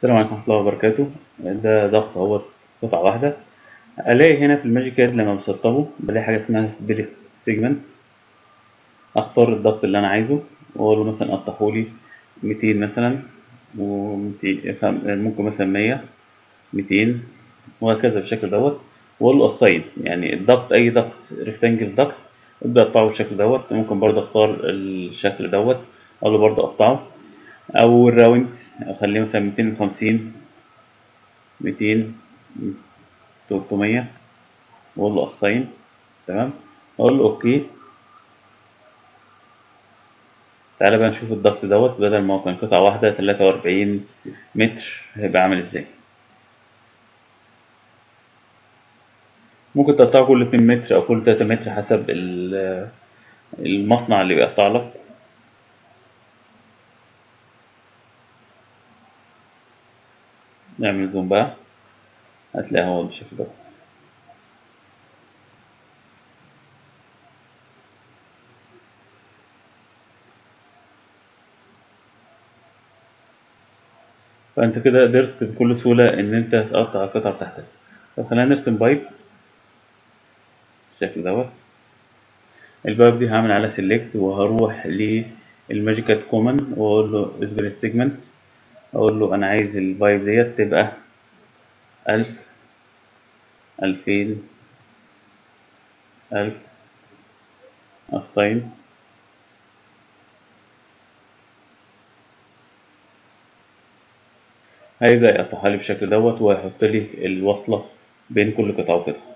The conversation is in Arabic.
السلام عليكم ورحمة الله وبركاته. ده duct اهوت قطعة واحدة. ألاقي هنا في الـ MagiCAD لما بسطبه بلاقي حاجة اسمها split segment. أختار الـ duct اللي أنا عايزه وأقول له مثلا قطعهولي ميتين مثلا ممكن مثلا مية ميتين وهكذا بالشكل دوت. وأقول له assign يعني الـ duct أي duct rectangle duct أبدأ أقطعه بالشكل دوت. ممكن برضه أختار الشكل دوت. أقول له برضه أقطعه. أو الـ round أخليه مثلا ميتين وخمسين ميتين تلتمية. وأقول له assign تمام؟ أقول له okay. تعالى بقى نشوف الـ duct دوت بدل ما هو كان قطعة واحدة تلاتة وأربعين متر هيبقى عامل إزاي؟ ممكن تقطعه كل اتنين متر أو كل تلاتة متر حسب المصنع اللي بيقطع لك. نعمل زوم بقى هتلاقي هو بالشكل دوت فأنت كده قدرت بكل سهولة إن أنت تقطع القطعة بتاعتك. طب خلينا نرسم بايب بالشكل دوت. الـ pipe دي هعمل على select وهروح للـ MagiCAD common وأقول له split segment أقول له أنا عايز الـ pipe ديت تبقى ألف ألفين ألفين هيبدأ يقطعها لي بالشكل دوت وهيحط لي الوصلة بين كل قطعة وقطعة.